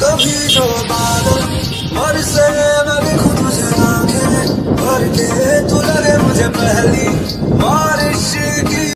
कभी जो बादल और से मैं देखूँ तुझे आँखें भर के तू लगे मुझे पहली।